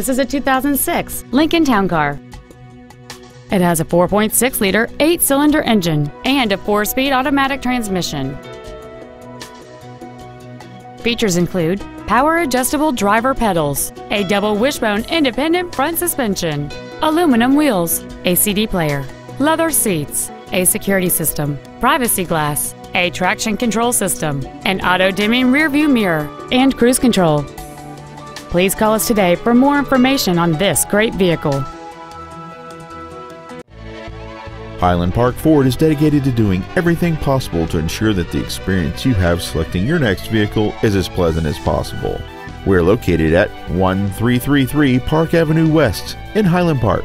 This is a 2006 Lincoln Town Car. It has a 4.6-liter eight-cylinder engine and a four-speed automatic transmission. Features include power adjustable driver pedals, a double wishbone independent front suspension, aluminum wheels, a CD player, leather seats, a security system, privacy glass, a traction control system, an auto dimming rearview mirror, and cruise control. Please call us today for more information on this great vehicle. Highland Park Ford is dedicated to doing everything possible to ensure that the experience you have selecting your next vehicle is as pleasant as possible. We're located at 1333 Park Avenue West in Highland Park.